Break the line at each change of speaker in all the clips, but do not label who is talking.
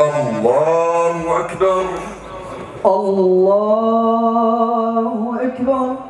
الله أكبر
الله أكبر.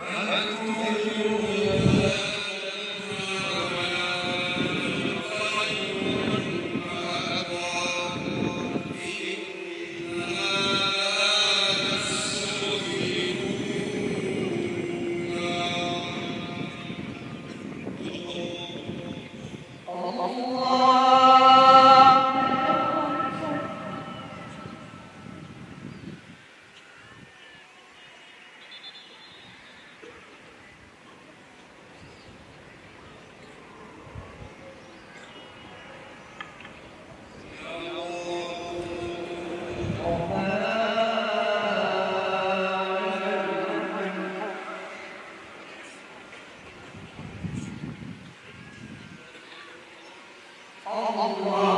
Allah Allah